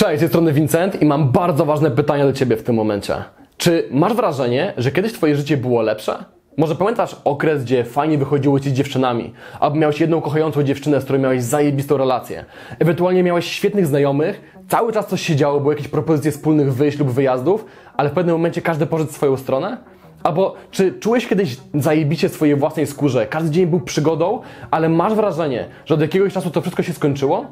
Cześć, z tej strony Vincent i mam bardzo ważne pytanie do Ciebie w tym momencie. Czy masz wrażenie, że kiedyś Twoje życie było lepsze? Może pamiętasz okres, gdzie fajnie wychodziło Ci z dziewczynami, albo miałeś jedną kochającą dziewczynę, z którą miałeś zajebistą relację. Ewentualnie miałeś świetnych znajomych, cały czas coś się działo, były jakieś propozycje wspólnych wyjść lub wyjazdów, ale w pewnym momencie każdy poszedł swoją stronę? Albo czy czułeś kiedyś zajebicie swojej własnej skórze? Każdy dzień był przygodą, ale masz wrażenie, że od jakiegoś czasu to wszystko się skończyło?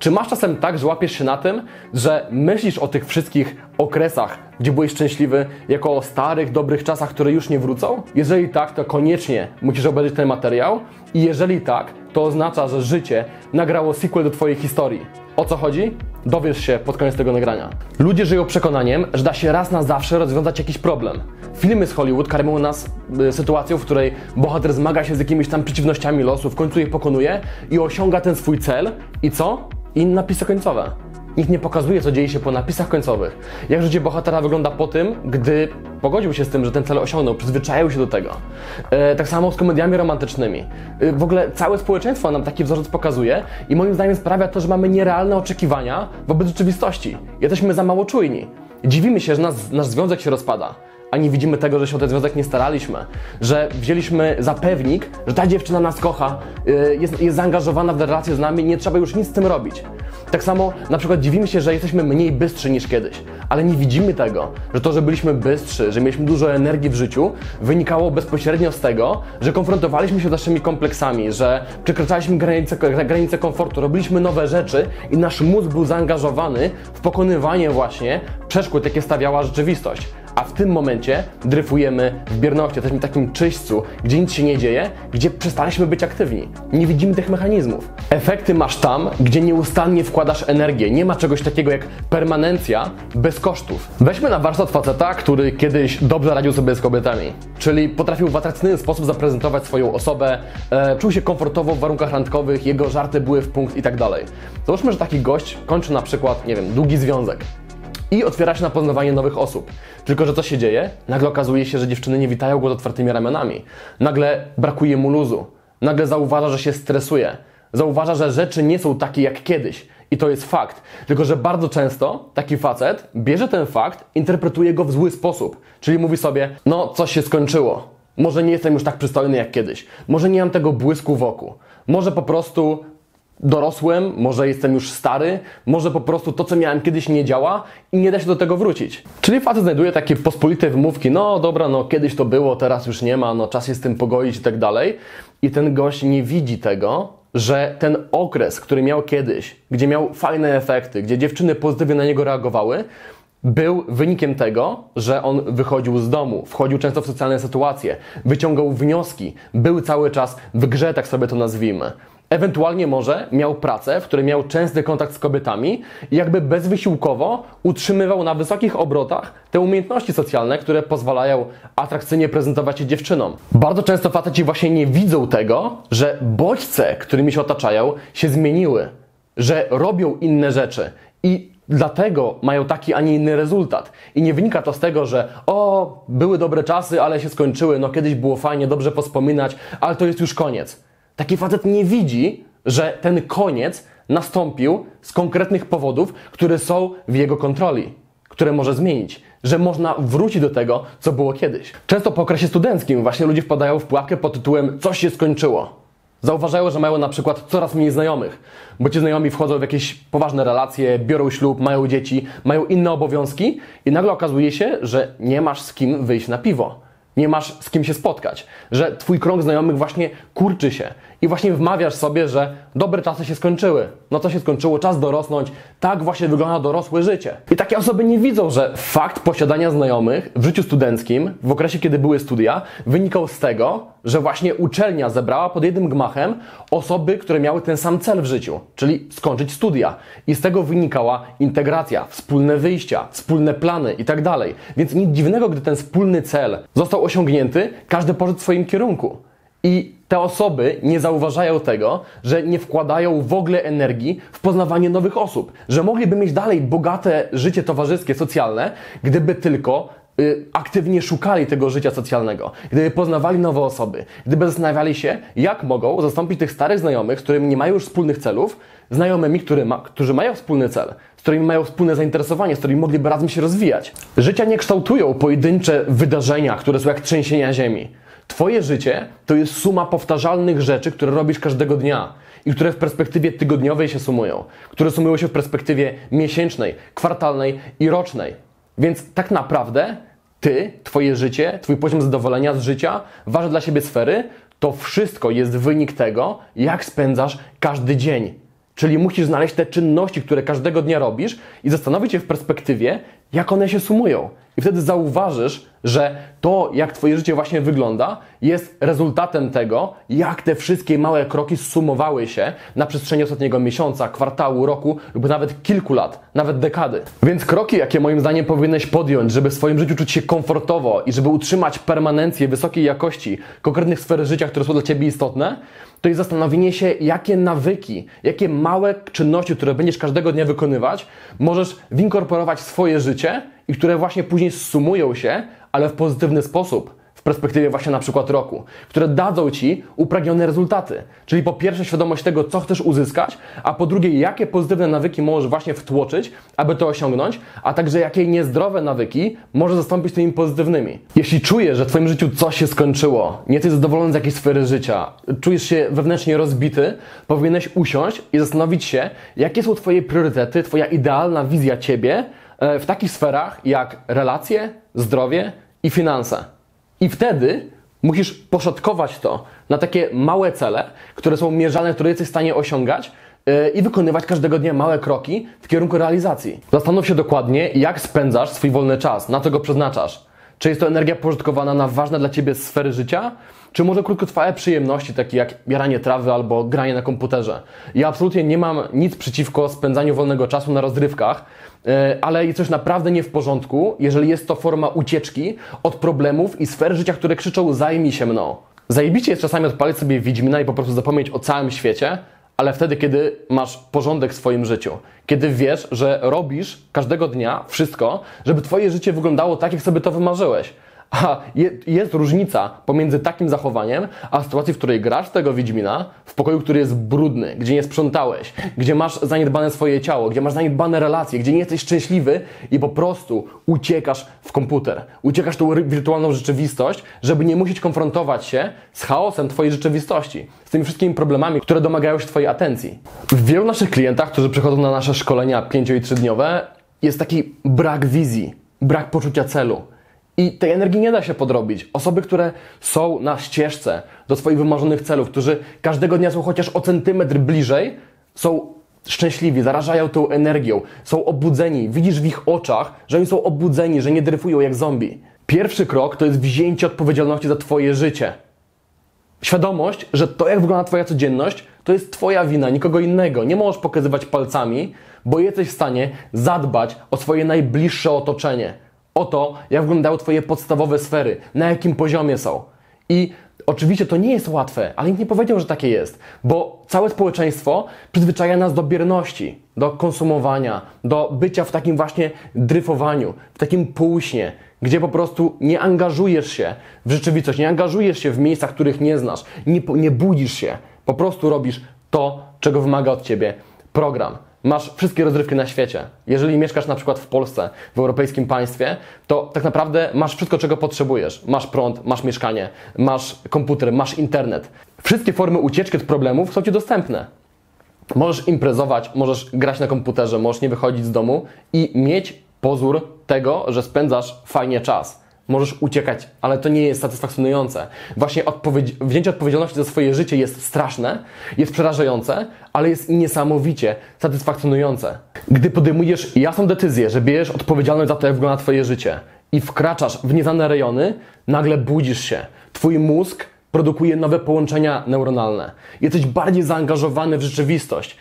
Czy masz czasem tak, że łapiesz się na tym, że myślisz o tych wszystkich okresach, gdzie byłeś szczęśliwy, jako o starych, dobrych czasach, które już nie wrócą? Jeżeli tak, to koniecznie musisz obejrzeć ten materiał. I jeżeli tak, to oznacza, że życie nagrało sequel do Twojej historii. O co chodzi? Dowiesz się pod koniec tego nagrania. Ludzie żyją przekonaniem, że da się raz na zawsze rozwiązać jakiś problem. Filmy z Hollywood karmią nas y, sytuacją, w której bohater zmaga się z jakimiś tam przeciwnościami losu, w końcu je pokonuje i osiąga ten swój cel. I co? I napisy końcowe. Nikt nie pokazuje, co dzieje się po napisach końcowych. Jak życie bohatera wygląda po tym, gdy pogodził się z tym, że ten cel osiągnął, przyzwyczaił się do tego. E, tak samo z komediami romantycznymi. E, w ogóle całe społeczeństwo nam taki wzorzec pokazuje i moim zdaniem sprawia to, że mamy nierealne oczekiwania wobec rzeczywistości. Jesteśmy za mało czujni. Dziwimy się, że nas, nasz związek się rozpada a nie widzimy tego, że się o ten związek nie staraliśmy, że wzięliśmy za pewnik, że ta dziewczyna nas kocha, y, jest, jest zaangażowana w relację z nami, nie trzeba już nic z tym robić. Tak samo na przykład dziwimy się, że jesteśmy mniej bystrzy niż kiedyś, ale nie widzimy tego, że to, że byliśmy bystrzy, że mieliśmy dużo energii w życiu, wynikało bezpośrednio z tego, że konfrontowaliśmy się z naszymi kompleksami, że przekraczaliśmy granice, granice komfortu, robiliśmy nowe rzeczy i nasz mózg był zaangażowany w pokonywanie właśnie przeszkód, jakie stawiała rzeczywistość a w tym momencie dryfujemy w bierności, jesteśmy w takim czyśćcu, gdzie nic się nie dzieje, gdzie przestaliśmy być aktywni. Nie widzimy tych mechanizmów. Efekty masz tam, gdzie nieustannie wkładasz energię. Nie ma czegoś takiego jak permanencja bez kosztów. Weźmy na warsztat faceta, który kiedyś dobrze radził sobie z kobietami, czyli potrafił w atrakcyjny sposób zaprezentować swoją osobę, e, czuł się komfortowo w warunkach randkowych, jego żarty były w punkt i tak dalej. Załóżmy, że taki gość kończy na przykład, nie wiem, długi związek i otwiera się na poznawanie nowych osób. Tylko, że co się dzieje? Nagle okazuje się, że dziewczyny nie witają go z otwartymi ramionami. Nagle brakuje mu luzu. Nagle zauważa, że się stresuje. Zauważa, że rzeczy nie są takie jak kiedyś. I to jest fakt. Tylko, że bardzo często taki facet bierze ten fakt, interpretuje go w zły sposób. Czyli mówi sobie, no coś się skończyło. Może nie jestem już tak przystojny jak kiedyś. Może nie mam tego błysku wokół. Może po prostu dorosłem, może jestem już stary, może po prostu to, co miałem kiedyś nie działa i nie da się do tego wrócić. Czyli facet znajduje takie pospolite wymówki, no dobra, no kiedyś to było, teraz już nie ma, no czas jest z tym pogodzić i tak dalej. I ten gość nie widzi tego, że ten okres, który miał kiedyś, gdzie miał fajne efekty, gdzie dziewczyny pozytywnie na niego reagowały, był wynikiem tego, że on wychodził z domu, wchodził często w socjalne sytuacje, wyciągał wnioski, był cały czas w grze, tak sobie to nazwijmy. Ewentualnie może miał pracę, w której miał częsty kontakt z kobietami i jakby bezwysiłkowo utrzymywał na wysokich obrotach te umiejętności socjalne, które pozwalają atrakcyjnie prezentować się dziewczynom. Bardzo często faceci właśnie nie widzą tego, że bodźce, którymi się otaczają, się zmieniły, że robią inne rzeczy i dlatego mają taki, a nie inny rezultat. I nie wynika to z tego, że o, były dobre czasy, ale się skończyły, no kiedyś było fajnie, dobrze pospominać, ale to jest już koniec. Taki facet nie widzi, że ten koniec nastąpił z konkretnych powodów, które są w jego kontroli, które może zmienić, że można wrócić do tego, co było kiedyś. Często po okresie studenckim właśnie ludzie wpadają w pułapkę pod tytułem coś się skończyło. Zauważają, że mają na przykład coraz mniej znajomych, bo ci znajomi wchodzą w jakieś poważne relacje, biorą ślub, mają dzieci, mają inne obowiązki i nagle okazuje się, że nie masz z kim wyjść na piwo nie masz z kim się spotkać, że twój krąg znajomych właśnie kurczy się i właśnie wmawiasz sobie, że dobre czasy się skończyły. No to się skończyło, czas dorosnąć. Tak właśnie wygląda dorosłe życie. I takie osoby nie widzą, że fakt posiadania znajomych w życiu studenckim, w okresie kiedy były studia, wynikał z tego, że właśnie uczelnia zebrała pod jednym gmachem osoby, które miały ten sam cel w życiu, czyli skończyć studia. I z tego wynikała integracja, wspólne wyjścia, wspólne plany i tak. Więc nic dziwnego, gdy ten wspólny cel został osiągnięty, każdy poszedł w swoim kierunku. I te osoby nie zauważają tego, że nie wkładają w ogóle energii w poznawanie nowych osób, że mogliby mieć dalej bogate życie towarzyskie, socjalne, gdyby tylko y, aktywnie szukali tego życia socjalnego, gdyby poznawali nowe osoby, gdyby zastanawiali się, jak mogą zastąpić tych starych znajomych, z którymi nie mają już wspólnych celów, znajomymi, który ma, którzy mają wspólny cel, z którymi mają wspólne zainteresowanie, z którymi mogliby razem się rozwijać. Życia nie kształtują pojedyncze wydarzenia, które są jak trzęsienia ziemi. Twoje życie to jest suma powtarzalnych rzeczy, które robisz każdego dnia i które w perspektywie tygodniowej się sumują, które sumują się w perspektywie miesięcznej, kwartalnej i rocznej. Więc tak naprawdę ty, twoje życie, twój poziom zadowolenia z życia, ważne dla siebie sfery, to wszystko jest wynik tego, jak spędzasz każdy dzień. Czyli musisz znaleźć te czynności, które każdego dnia robisz i zastanowić się w perspektywie, jak one się sumują. I wtedy zauważysz, że to, jak Twoje życie właśnie wygląda, jest rezultatem tego, jak te wszystkie małe kroki sumowały się na przestrzeni ostatniego miesiąca, kwartału, roku lub nawet kilku lat, nawet dekady. Więc kroki, jakie moim zdaniem powinieneś podjąć, żeby w swoim życiu czuć się komfortowo i żeby utrzymać permanencję wysokiej jakości konkretnych sfer życia, które są dla Ciebie istotne, to jest zastanowienie się, jakie nawyki, jakie małe czynności, które będziesz każdego dnia wykonywać, możesz winkorporować w swoje życie i które właśnie później sumują się, ale w pozytywny sposób w perspektywie właśnie na przykład roku, które dadzą Ci upragnione rezultaty. Czyli po pierwsze świadomość tego, co chcesz uzyskać, a po drugie, jakie pozytywne nawyki możesz właśnie wtłoczyć, aby to osiągnąć, a także jakie niezdrowe nawyki możesz zastąpić tymi pozytywnymi. Jeśli czujesz, że w Twoim życiu coś się skończyło, nie jesteś zadowolony z jakiejś sfery życia, czujesz się wewnętrznie rozbity, powinieneś usiąść i zastanowić się, jakie są Twoje priorytety, Twoja idealna wizja Ciebie w takich sferach jak relacje, zdrowie i finanse. I wtedy musisz poszatkować to na takie małe cele, które są mierzalne, które jesteś w stanie osiągać yy, i wykonywać każdego dnia małe kroki w kierunku realizacji. Zastanów się dokładnie, jak spędzasz swój wolny czas, na co go przeznaczasz. Czy jest to energia pożytkowana na ważne dla Ciebie sfery życia, czy może krótkotrwałe przyjemności, takie jak bieranie trawy albo granie na komputerze. Ja absolutnie nie mam nic przeciwko spędzaniu wolnego czasu na rozrywkach, e, ale jest coś naprawdę nie w porządku, jeżeli jest to forma ucieczki od problemów i sfer życia, które krzyczą zajmij się mną. Zajebicie jest czasami odpalić sobie Wiedźmina i po prostu zapomnieć o całym świecie, ale wtedy, kiedy masz porządek w swoim życiu, kiedy wiesz, że robisz każdego dnia wszystko, żeby Twoje życie wyglądało tak, jak sobie to wymarzyłeś. A jest różnica pomiędzy takim zachowaniem, a sytuacji, w której grasz tego Wiedźmina w pokoju, który jest brudny, gdzie nie sprzątałeś, gdzie masz zaniedbane swoje ciało, gdzie masz zaniedbane relacje, gdzie nie jesteś szczęśliwy i po prostu uciekasz w komputer. Uciekasz tą wirtualną rzeczywistość, żeby nie musieć konfrontować się z chaosem Twojej rzeczywistości, z tymi wszystkimi problemami, które domagają się Twojej atencji. W wielu naszych klientach, którzy przychodzą na nasze szkolenia 5 i 3-dniowe, jest taki brak wizji, brak poczucia celu. I tej energii nie da się podrobić. Osoby, które są na ścieżce do swoich wymarzonych celów, którzy każdego dnia są chociaż o centymetr bliżej, są szczęśliwi, zarażają tą energią, są obudzeni. Widzisz w ich oczach, że oni są obudzeni, że nie dryfują jak zombie. Pierwszy krok to jest wzięcie odpowiedzialności za Twoje życie. Świadomość, że to, jak wygląda Twoja codzienność, to jest Twoja wina, nikogo innego. Nie możesz pokazywać palcami, bo jesteś w stanie zadbać o swoje najbliższe otoczenie o to, jak wyglądały Twoje podstawowe sfery, na jakim poziomie są. I oczywiście to nie jest łatwe, ale nikt nie powiedział, że takie jest, bo całe społeczeństwo przyzwyczaja nas do bierności, do konsumowania, do bycia w takim właśnie dryfowaniu, w takim półśnie, gdzie po prostu nie angażujesz się w rzeczywistość, nie angażujesz się w miejscach, których nie znasz, nie, nie budzisz się, po prostu robisz to, czego wymaga od Ciebie program masz wszystkie rozrywki na świecie. Jeżeli mieszkasz na przykład w Polsce, w europejskim państwie, to tak naprawdę masz wszystko, czego potrzebujesz. Masz prąd, masz mieszkanie, masz komputer, masz internet. Wszystkie formy ucieczki od problemów są Ci dostępne. Możesz imprezować, możesz grać na komputerze, możesz nie wychodzić z domu i mieć pozór tego, że spędzasz fajnie czas możesz uciekać, ale to nie jest satysfakcjonujące. Właśnie odpowiedź, wzięcie odpowiedzialności za swoje życie jest straszne, jest przerażające, ale jest niesamowicie satysfakcjonujące. Gdy podejmujesz jasną decyzję, że bierzesz odpowiedzialność za to, jak wygląda Twoje życie i wkraczasz w nieznane rejony, nagle budzisz się. Twój mózg produkuje nowe połączenia neuronalne. Jesteś bardziej zaangażowany w rzeczywistość.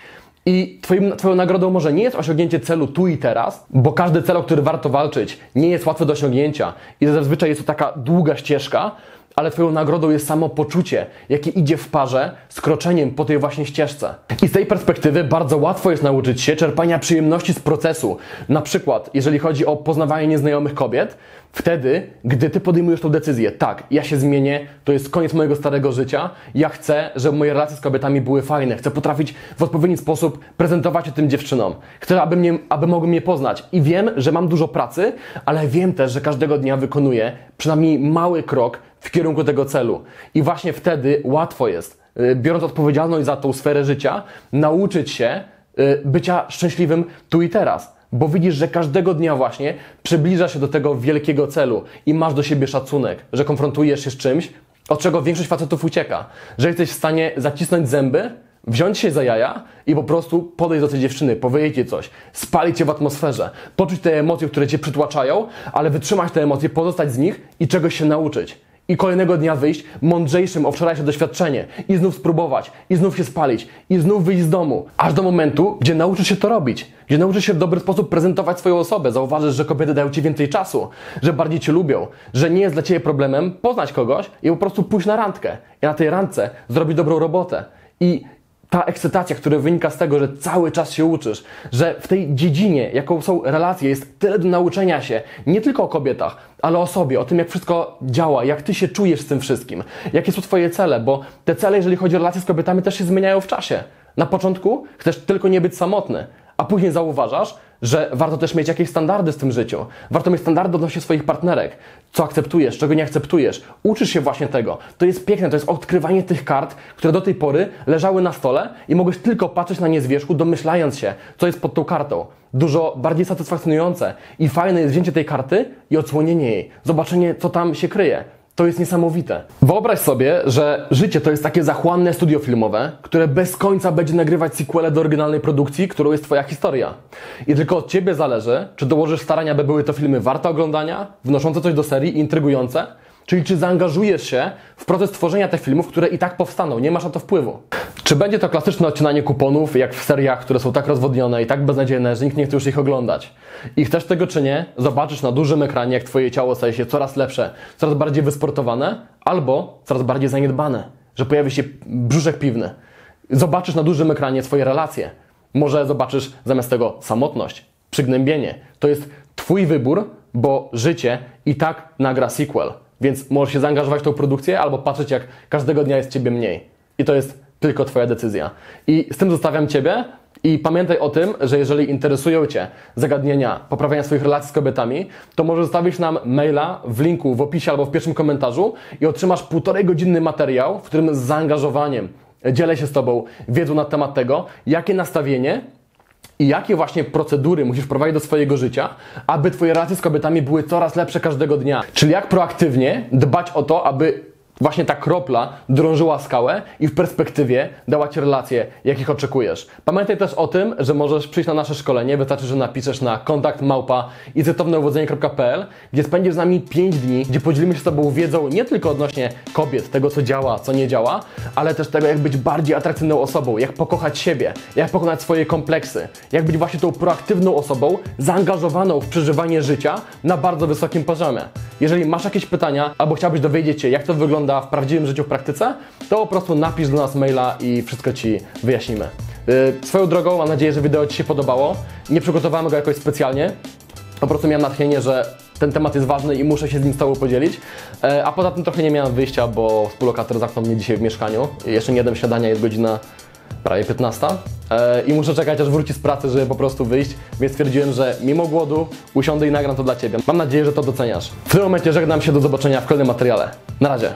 I twoim, Twoją nagrodą może nie jest osiągnięcie celu tu i teraz, bo każdy cel, o który warto walczyć, nie jest łatwy do osiągnięcia i zazwyczaj jest to taka długa ścieżka, ale Twoją nagrodą jest samo poczucie, jakie idzie w parze z kroczeniem po tej właśnie ścieżce. I z tej perspektywy bardzo łatwo jest nauczyć się czerpania przyjemności z procesu. Na przykład, jeżeli chodzi o poznawanie nieznajomych kobiet, Wtedy, gdy ty podejmujesz tą decyzję, tak, ja się zmienię, to jest koniec mojego starego życia, ja chcę, żeby moje relacje z kobietami były fajne, chcę potrafić w odpowiedni sposób prezentować się tym dziewczynom, chcę, aby, mnie, aby mogły mnie poznać i wiem, że mam dużo pracy, ale wiem też, że każdego dnia wykonuję przynajmniej mały krok w kierunku tego celu i właśnie wtedy łatwo jest, y, biorąc odpowiedzialność za tą sferę życia, nauczyć się y, bycia szczęśliwym tu i teraz. Bo widzisz, że każdego dnia właśnie przybliża się do tego wielkiego celu i masz do siebie szacunek, że konfrontujesz się z czymś, od czego większość facetów ucieka. Że jesteś w stanie zacisnąć zęby, wziąć się za jaja i po prostu podejść do tej dziewczyny, powiedzieć jej coś, spalić cię w atmosferze, poczuć te emocje, które cię przytłaczają, ale wytrzymać te emocje, pozostać z nich i czegoś się nauczyć i kolejnego dnia wyjść mądrzejszym o wczorajsze doświadczenie i znów spróbować, i znów się spalić, i znów wyjść z domu, aż do momentu, gdzie nauczysz się to robić, gdzie nauczysz się w dobry sposób prezentować swoją osobę, zauważysz, że kobiety dają Ci więcej czasu, że bardziej Cię lubią, że nie jest dla Ciebie problemem poznać kogoś i po prostu pójść na randkę i na tej randce zrobić dobrą robotę. I ta ekscytacja, która wynika z tego, że cały czas się uczysz, że w tej dziedzinie, jaką są relacje, jest tyle do nauczenia się, nie tylko o kobietach, ale o sobie, o tym, jak wszystko działa, jak ty się czujesz z tym wszystkim, jakie są twoje cele, bo te cele, jeżeli chodzi o relacje z kobietami, też się zmieniają w czasie. Na początku chcesz tylko nie być samotny, a później zauważasz, że warto też mieć jakieś standardy w tym życiu. Warto mieć standardy odnośnie swoich partnerek. Co akceptujesz, czego nie akceptujesz. Uczysz się właśnie tego. To jest piękne, to jest odkrywanie tych kart, które do tej pory leżały na stole i mogłeś tylko patrzeć na nie z wierzchu, domyślając się, co jest pod tą kartą. Dużo bardziej satysfakcjonujące i fajne jest wzięcie tej karty i odsłonienie jej. Zobaczenie, co tam się kryje. To jest niesamowite. Wyobraź sobie, że życie to jest takie zachłanne studio filmowe, które bez końca będzie nagrywać sequele do oryginalnej produkcji, którą jest Twoja historia. I tylko od Ciebie zależy, czy dołożysz starania, by były to filmy warte oglądania, wnoszące coś do serii, intrygujące, Czyli czy zaangażujesz się w proces tworzenia tych filmów, które i tak powstaną, nie masz na to wpływu. Czy będzie to klasyczne odcinanie kuponów, jak w seriach, które są tak rozwodnione i tak beznadziejne, że nikt nie chce już ich oglądać? I chcesz tego czy nie, zobaczysz na dużym ekranie, jak Twoje ciało staje się coraz lepsze, coraz bardziej wysportowane, albo coraz bardziej zaniedbane, że pojawi się brzuszek piwny. Zobaczysz na dużym ekranie swoje relacje. Może zobaczysz zamiast tego samotność, przygnębienie. To jest Twój wybór, bo życie i tak nagra sequel. Więc możesz się zaangażować w tą produkcję albo patrzeć, jak każdego dnia jest Ciebie mniej. I to jest tylko Twoja decyzja. I z tym zostawiam Ciebie. I pamiętaj o tym, że jeżeli interesują Cię zagadnienia poprawiania swoich relacji z kobietami, to możesz zostawić nam maila w linku w opisie albo w pierwszym komentarzu i otrzymasz półtorej godzinny materiał, w którym z zaangażowaniem dzielę się z Tobą wiedzą na temat tego, jakie nastawienie i jakie właśnie procedury musisz prowadzić do swojego życia, aby Twoje relacje z kobietami były coraz lepsze każdego dnia. Czyli jak proaktywnie dbać o to, aby właśnie ta kropla drążyła skałę i w perspektywie dała Ci relacje, jakich oczekujesz. Pamiętaj też o tym, że możesz przyjść na nasze szkolenie, wystarczy, że napiszesz na kontakt małpa icytowneowodzenie.pl, gdzie spędzisz z nami 5 dni, gdzie podzielimy się z Tobą wiedzą nie tylko odnośnie kobiet, tego co działa, co nie działa, ale też tego, jak być bardziej atrakcyjną osobą, jak pokochać siebie, jak pokonać swoje kompleksy, jak być właśnie tą proaktywną osobą, zaangażowaną w przeżywanie życia na bardzo wysokim poziomie. Jeżeli masz jakieś pytania, albo chciałbyś dowiedzieć się, jak to wygląda w prawdziwym życiu w praktyce, to po prostu napisz do nas maila i wszystko Ci wyjaśnimy. Yy, swoją drogą, mam nadzieję, że wideo Ci się podobało. Nie przygotowałem go jakoś specjalnie. Po prostu miałem natchnienie, że ten temat jest ważny i muszę się z nim z Tobą podzielić. E, a poza tym trochę nie miałem wyjścia, bo współlokator zamknął mnie dzisiaj w mieszkaniu. Jeszcze nie jadłem śniadania, jest godzina prawie 15 e, i muszę czekać aż wróci z pracy, żeby po prostu wyjść, więc stwierdziłem, że mimo głodu usiądę i nagram to dla Ciebie. Mam nadzieję, że to doceniasz. W tym momencie żegnam się, do zobaczenia w kolejnym materiale. Na razie.